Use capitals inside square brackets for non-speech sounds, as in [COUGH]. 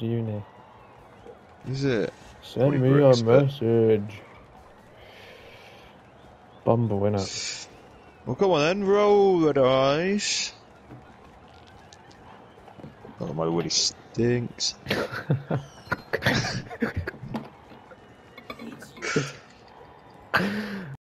to uni. Is it? Send me a message. Bumble winner. Well, come on then, roll the dice. Oh, my woody stinks. [LAUGHS] [LAUGHS]